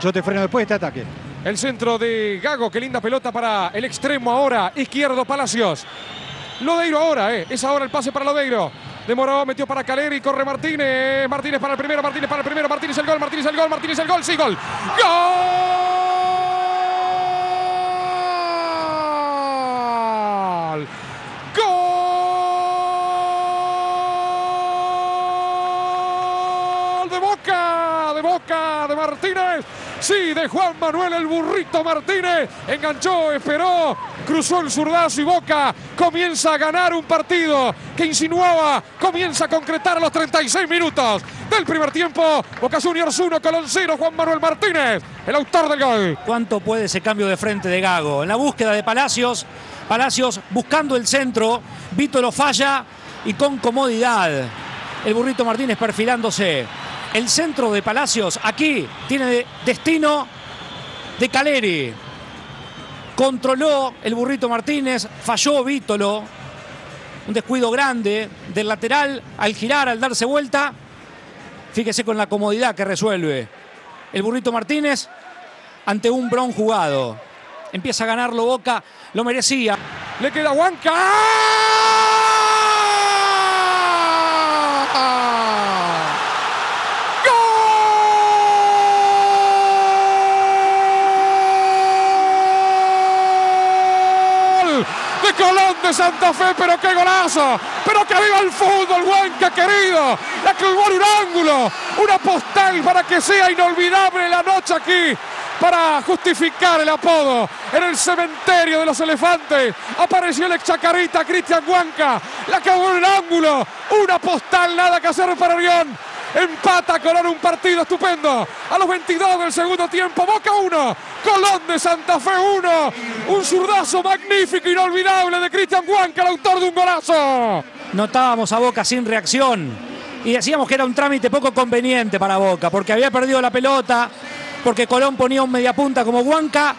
Yo te freno después de este ataque. El centro de Gago, qué linda pelota para el extremo ahora, izquierdo Palacios. Lodeiro ahora, eh. es ahora el pase para Lodeiro. Demoró, metió para Caleri, corre Martínez. Martínez para el primero, Martínez para el primero, Martínez el gol, Martínez el gol, Martínez el gol, sí, gol. ¡Gol! ¡Gol! De Boca, de Boca, de Martínez. Sí, de Juan Manuel el burrito Martínez. Enganchó, esperó, cruzó el zurdazo y Boca comienza a ganar un partido que insinuaba, comienza a concretar a los 36 minutos del primer tiempo. Boca Juniors 1, Colón 0, Juan Manuel Martínez, el autor del gol. ¿Cuánto puede ese cambio de frente de Gago? En la búsqueda de Palacios, Palacios buscando el centro, Vito lo falla y con comodidad. El burrito Martínez perfilándose. El centro de Palacios aquí tiene destino de Caleri. Controló el burrito Martínez, falló Vítolo. Un descuido grande del lateral al girar, al darse vuelta. Fíjese con la comodidad que resuelve. El burrito Martínez ante un bron jugado. Empieza a ganarlo Boca, lo merecía. Le queda Huanca. ¡Gol! De Colón de Santa Fe, pero qué golazo, pero que viva el fútbol, Huanca querido, la clavó un ángulo, una postal para que sea inolvidable la noche aquí para justificar el apodo. En el cementerio de los elefantes apareció el ex chacarita Cristian Huanca. La cagó en el ángulo. Una postal, nada que hacer para Orión. Empata Colón un partido estupendo. A los 22 del segundo tiempo, Boca 1, Colón de Santa Fe 1. Un zurdazo magnífico, inolvidable de Cristian Huanca, el autor de un golazo. Notábamos a Boca sin reacción y decíamos que era un trámite poco conveniente para Boca porque había perdido la pelota, porque Colón ponía un mediapunta como Huanca